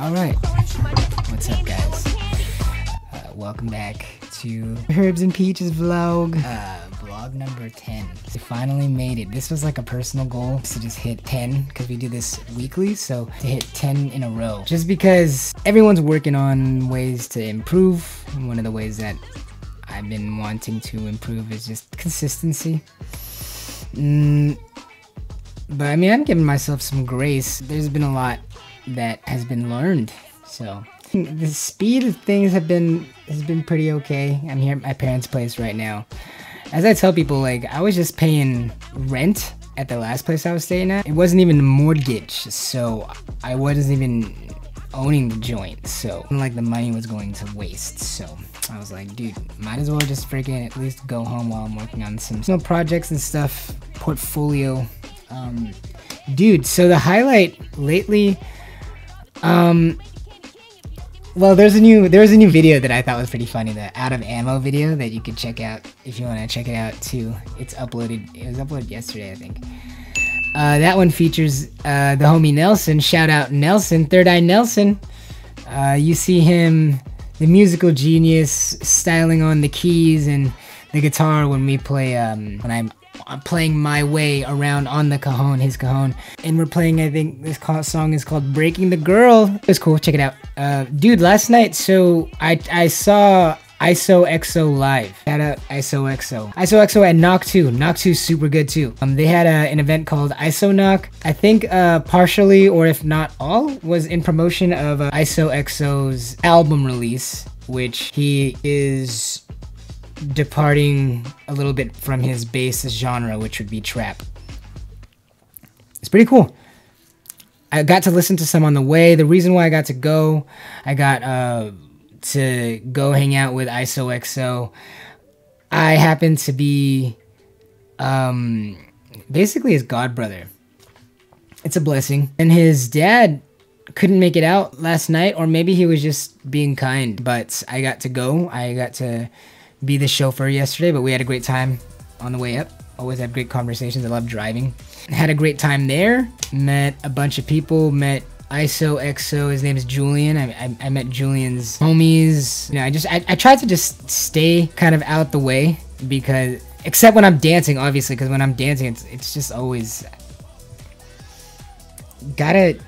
All right. What's up, guys? Uh, welcome back to Herbs and Peaches vlog. Uh, vlog number 10. We finally made it. This was like a personal goal to just hit 10 because we do this weekly. So to hit 10 in a row. Just because everyone's working on ways to improve. One of the ways that I've been wanting to improve is just consistency. Mm, but I mean, I'm giving myself some grace. There's been a lot that has been learned. So the speed of things have been has been pretty okay. I'm here at my parents' place right now. As I tell people, like I was just paying rent at the last place I was staying at. It wasn't even a mortgage, so I wasn't even owning the joint. So like the money was going to waste. So I was like, dude, might as well just freaking at least go home while I'm working on some, projects and stuff, portfolio. Um, dude, so the highlight lately um, well, there's a new there's a new video that I thought was pretty funny, the out of ammo video that you could check out if you want to check it out too. It's uploaded. It was uploaded yesterday, I think. Uh, that one features uh, the homie Nelson. Shout out Nelson, Third Eye Nelson. Uh, you see him, the musical genius, styling on the keys and the guitar when we play. Um, when I'm I'm playing my way around on the cajon, his cajon. And we're playing, I think this song is called Breaking the Girl. It's cool, check it out. Uh, dude, last night, so I, I saw ISOXO live. Shout out ISOXO. ISOXO at Knock2. Knock 2 super good too. Um, they had a, an event called ISOKNOCK. I think uh, partially, or if not all, was in promotion of uh, ISOXO's album release, which he is departing a little bit from his base genre, which would be trap. It's pretty cool. I got to listen to some on the way. The reason why I got to go, I got uh, to go hang out with ISOXO. I happen to be um, basically his god brother. It's a blessing. And his dad couldn't make it out last night, or maybe he was just being kind. But I got to go. I got to be the chauffeur yesterday, but we had a great time on the way up. Always had great conversations. I love driving. Had a great time there. Met a bunch of people. Met ISOXO. His name is Julian. I, I, I met Julian's homies. You know, I just I, I tried to just stay kind of out the way because except when I'm dancing, obviously, because when I'm dancing, it's it's just always gotta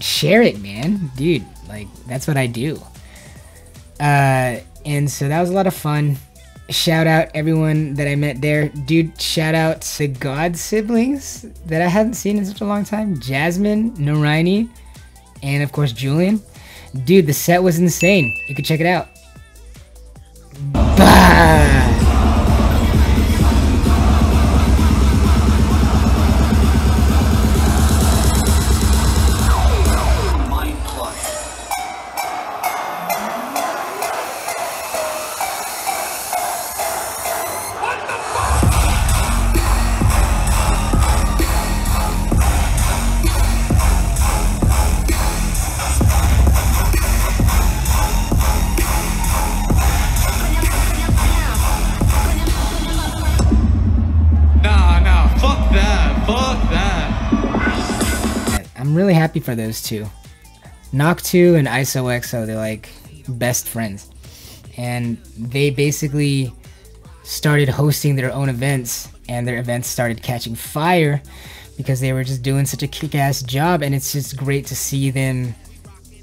share it, man, dude. Like that's what I do. Uh, and so that was a lot of fun shout out everyone that I met there. Dude, shout out to God siblings that I hadn't seen in such a long time. Jasmine, Noraini, and of course Julian. Dude, the set was insane. You can check it out. Bah! Really happy for those two. Knock2 and ISOXO, they're like best friends. And they basically started hosting their own events, and their events started catching fire because they were just doing such a kick ass job. And it's just great to see them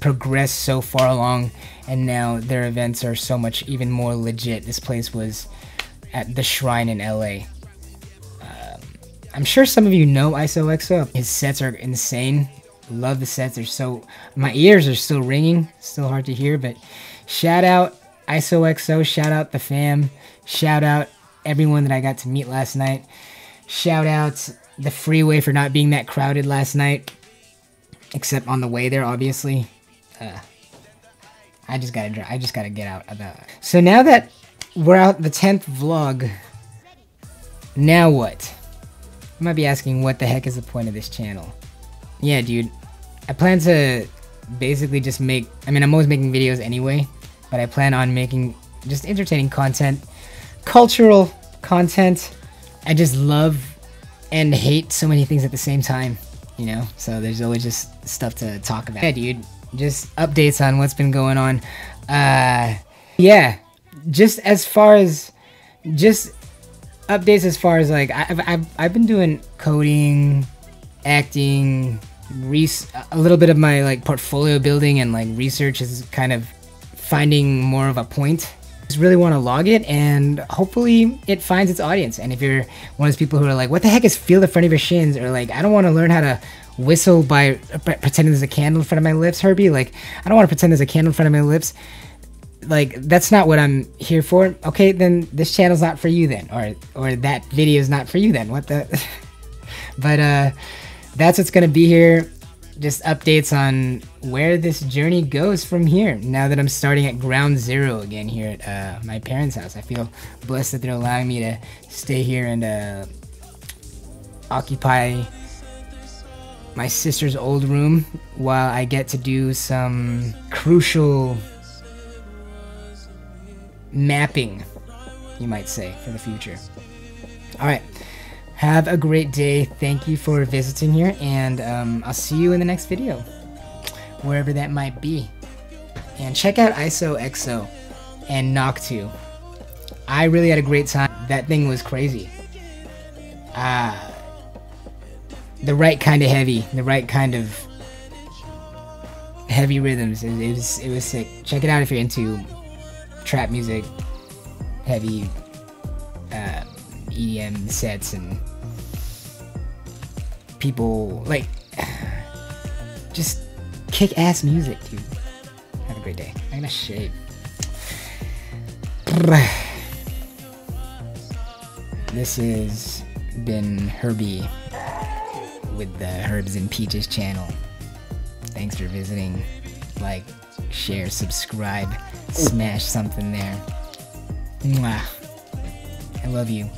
progress so far along. And now their events are so much even more legit. This place was at the Shrine in LA. Um, I'm sure some of you know ISOXO. His sets are insane. Love the sets. They're so my ears are still ringing. Still hard to hear, but shout out ISOXO. Shout out the fam. Shout out everyone that I got to meet last night. Shout out the freeway for not being that crowded last night, except on the way there, obviously. Uh, I just gotta drive. I just gotta get out of that. So now that we're out the tenth vlog, now what? You might be asking, what the heck is the point of this channel? Yeah, dude, I plan to basically just make. I mean, I'm always making videos anyway, but I plan on making just entertaining content, cultural content. I just love and hate so many things at the same time, you know? So there's always just stuff to talk about. Yeah, dude, just updates on what's been going on. Uh, yeah, just as far as just updates as far as like I've I've, I've been doing coding, acting, a little bit of my like portfolio building and like research is kind of finding more of a point. Just really want to log it and hopefully it finds its audience. And if you're one of those people who are like, what the heck is feel the front of your shins? Or like, I don't want to learn how to whistle by pretending there's a candle in front of my lips, Herbie. Like, I don't want to pretend there's a candle in front of my lips. Like, that's not what I'm here for. Okay, then this channel's not for you then. Or, or that video is not for you then. What the? but, uh, that's what's going to be here just updates on where this journey goes from here. Now that I'm starting at ground zero again here at uh, my parents' house, I feel blessed that they're allowing me to stay here and uh, occupy my sister's old room while I get to do some crucial mapping, you might say, for the future. All right. Have a great day. Thank you for visiting here, and um, I'll see you in the next video, wherever that might be. And check out ISOXO and Knock2. I really had a great time. That thing was crazy. Ah, the right kind of heavy, the right kind of heavy rhythms. It, it was it was sick. Check it out if you're into trap music, heavy. EDM sets and people like just kick ass music, dude. Have a great day. I'm gonna shave. This has been Herbie with the Herbs and Peaches channel. Thanks for visiting. Like, share, subscribe, smash something there. Mwah. I love you.